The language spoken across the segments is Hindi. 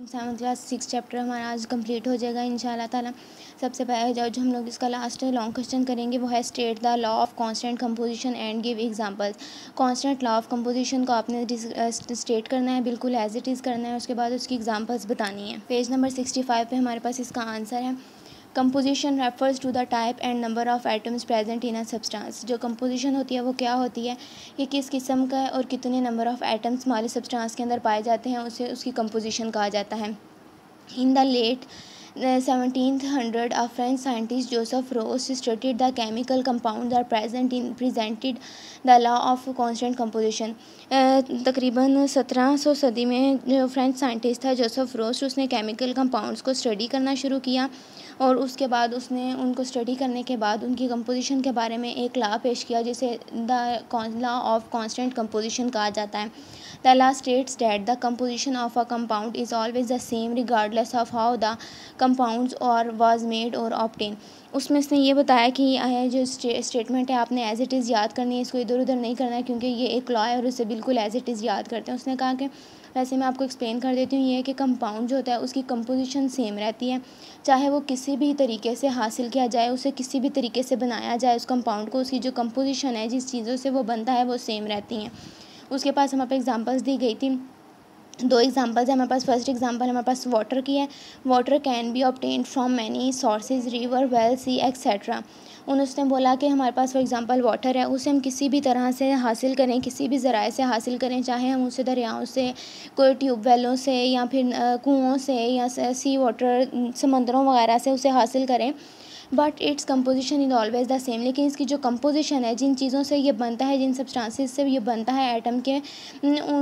सेवन क्लास सिक्स चैप्टर हमारा आज कंप्लीट हो जाएगा इन ताला। सबसे पहले जो हम लोग इसका लास्ट लॉन्ग क्वेश्चन करेंगे, वो है state the law of constant composition and give examples constant law of composition को आपने स्टेट करना है, बिल्कुल एज इट इज़ करना है, उसके बाद उसकी एग्जांपल्स बतानी है। पेज नंबर सिक्सटी फाइव पे हमारे पास इसका आंसर है। Composition refers to the type and number of items present in a substance जो कंपोजिशन होती है, वो क्या होती है? ये किस किस्म का है और कितने नंबर ऑफ़ आइटम्स हमारे सब्सटेंस के अंदर पाए जाते हैं, उसे, उसकी कंपोजिशन कहा जाता है। In the late seventeen hundred a French scientist, Joseph Ross stated the chemical compounds are present in, presented the law of constant composition. तकरीबन सत्रह सौ सदी में जो फ्रेंच साइंटिस्ट था जोसेफ रोस्ट उसने केमिकल कंपाउंड्स को स्टडी करना शुरू किया। और उसके बाद उसने उनको स्टडी करने के बाद उनकी कंपोजिशन के बारे में एक ला पेश किया, जिसे the law of constant composition कहा जाता है। The law states that the composition of a compound is always the same regardless of how the compounds or was made or obtain उसमें इसने ये बताया कि ये जो स्टेटमेंट है, आपने एज इट इज़ याद करनी है, इसको इधर उधर नहीं करना है, क्योंकि ये एक लॉ है और उसे बिल्कुल एज इट इज़ याद करते हैं। उसने कहा कि, वैसे मैं आपको एक्सप्लेन कर देती हूँ, ये कि कंपाउंड जो होता है, उसकी कंपोजिशन सेम रहती है। चाहे वो किसी भी तरीके से हासिल किया जाए, उसे किसी भी तरीके से बनाया जाए, उस कंपाउंड को, उसकी जो कंपोजिशन है, जिस चीज़ों से वो बनता है, वो सेम रहती हैं। उसके पास हम पे एग्जांपल्स दी गई थी। दो एग्जांपल्स हैं, हमारे पास फ़र्स्ट एग्जांपल हमारे पास वाटर की है। Water can be obtain from many sources river well sea etcetera उन्होंने बोला कि हमारे पास फॉर एग्जांपल वाटर है, उसे हम किसी भी तरह से हासिल करें, किसी भी ज़राए से हासिल करें, चाहे हम उसे दरियाओं से, कोई ट्यूबवेलों से, या फिर कुओं से, या सी वाटर समंदरों वगैरह से उसे हासिल करें। But it's composition is always the same लेकिन इसकी जो कंपोजिशन है, जिन चीज़ों से ये बनता है, जिन सब्सटेंसेस से ये बनता है एटम के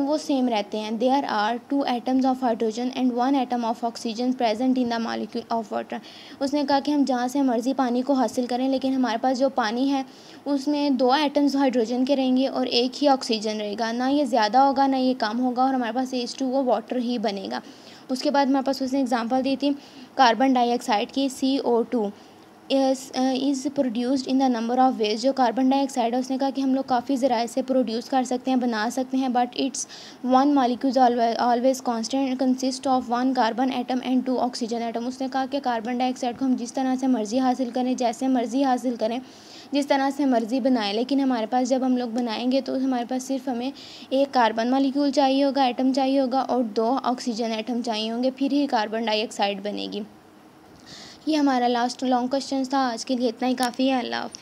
वो सेम रहते हैं. There are two atoms of hydrogen and one atom of oxygen present in the molecule of water उसने कहा कि हम जहाँ से मर्ज़ी पानी को हासिल करें, लेकिन हमारे पास जो पानी है, उसमें दो एटम्स हाइड्रोजन के रहेंगे और एक ही ऑक्सीजन रहेगा. ना ये ज़्यादा होगा, ना ये कम होगा और हमारे पास एच टू वो वाटर ही बनेगा. उसके बाद हमारे पास उसने एग्जांपल दी थी कार्बन डाइऑक्साइड की C O two is produced in the number of ways जो कार्बन डाइऑक्साइड है, उसने कहा कि हम लोग काफ़ी ज़राए से प्रोड्यूस कर सकते हैं, बना सकते हैं but it's one molecules always constant consist of one carbon atom and two oxygen atom उसने कहा कि कार्बन डाइऑक्साइड को हम जिस तरह से मर्ज़ी हासिल करें, जैसे मर्ज़ी हासिल करें, जिस तरह से मर्ज़ी बनाएँ, लेकिन हमारे पास जब हम लोग बनाएँगे तो हमारे पास सिर्फ़ हमें एक कार्बन मालिक्यूल चाहिए होगा एटम चाहिए होगा और दो ऑक्सीजन एटम चाहिए होंगे, फिर ही कार्बन डाइऑक्साइड बनेगी। ये हमारा लास्ट लॉन्ग क्वेश्चन था। आज के लिए इतना ही काफ़ी है। अल्लाह हाफि